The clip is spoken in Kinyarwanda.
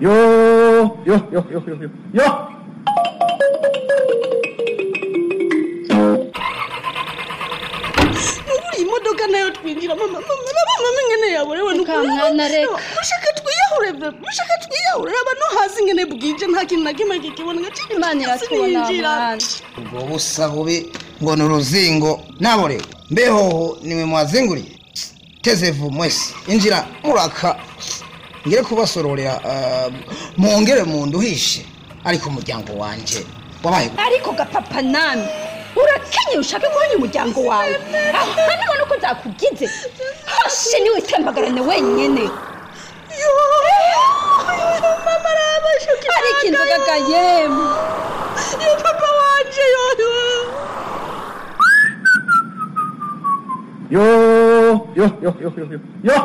よーよよよよよよ imodoka na yo twinjiramo murabona nyine yaburewe mushaka twiyahure mushaka twiyahure aba no hasi nyine bwije nta kintu na kimwe kikibona ngo cyinjira ubwo busa bubi ngo ni uruzingo nabure mbehoho ni we mwazinguriye teze vu mwese injira muraka ngere kubasororera um, mwongere mu nduhishe ariko umuryango wanjye wabaye ariko gapapa nani urakenye ushaka guhanya umuryango wawe. Aho nibona uko byakugize hose ni we itembagarane wenyine. Mama arabashuka ariko inzoga ga yemwe. Yo papa wanje yo! Yo yo yo yo yo yo!